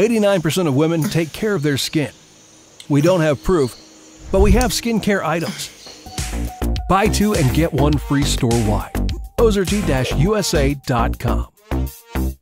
89% of women take care of their skin. We don't have proof, but we have skincare items. Buy two and get one free store wide. OzerT-USA.com.